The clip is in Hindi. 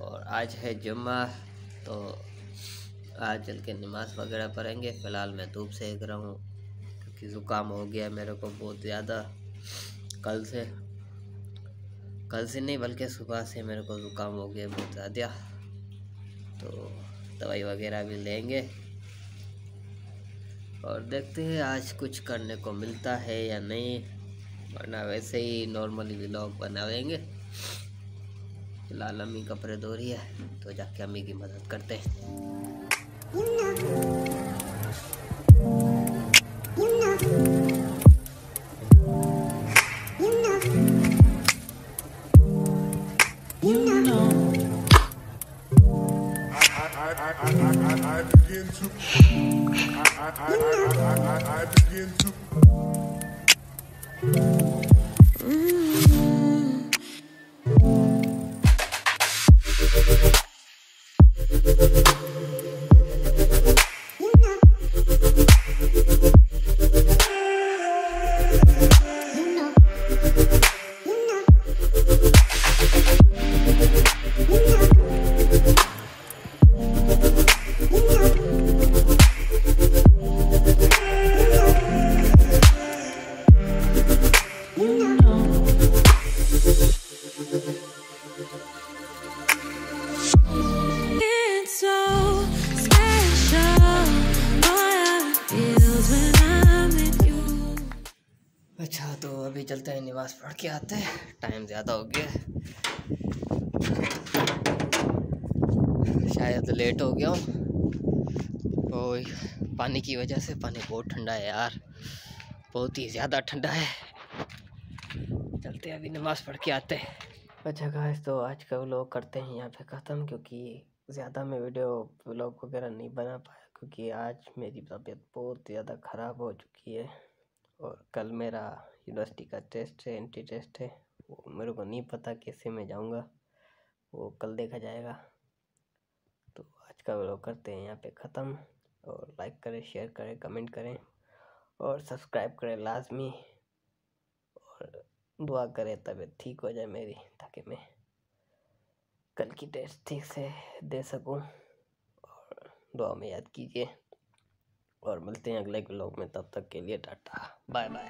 और आज है जुम्मा तो आज चल के नमाज़ वगैरह पढ़ेंगे। फ़िलहाल मैं धूप सेक रहा हूँ। क्योंकि ज़ुकाम हो गया मेरे को बहुत ज़्यादा। कल से कल से नहीं बल्कि सुबह से मेरे को ज़ुकाम हो गया बहुत ज़्यादा। तो दवाई वगैरह भी लेंगे। और देखते हैं आज कुछ करने को मिलता है या नहीं। वरना वैसे ही नॉर्मली व्लॉग बनावेंगे फ़िलहाल अम्मी कपड़े धो रही है तो जाके अम्मी की मदद करते हैं। I, I, I, begin to. I, begin to. Mm -hmm. अच्छा तो अभी चलते हैं निवास पढ़ के आते हैं। टाइम ज़्यादा हो गया शायद लेट हो गया हूँ। और पानी की वजह से पानी बहुत ठंडा है यार। बहुत ही ज़्यादा ठंडा है। चलते हैं, अभी नमाज़ पढ़ के आते हैं। अच्छा गाइस तो आज का व्लॉग करते हैं यहाँ पे ख़त्म, क्योंकि ज़्यादा मैं वीडियो व्लॉग वगैरह नहीं बना पाया, क्योंकि आज मेरी तबीयत बहुत ज़्यादा ख़राब हो चुकी है और कल मेरा यूनिवर्सिटी का टेस्ट है एंट्री टेस्ट है, वो मेरे को नहीं पता कैसे मैं जाऊँगा, वो कल देखा जाएगा। तो आज का व्लॉग करते हैं यहाँ पे ख़त्म, और लाइक करें शेयर करें कमेंट करें, और सब्सक्राइब करें लाजमी, और दुआ करें तबीयत ठीक हो जाए मेरी, ताकि मैं कल की टेस्ट ठीक से दे सकूँ। और दुआ में याद कीजिए। और मिलते हैं अगले ब्लॉग में, तब तक के लिए टाटा बाय बाय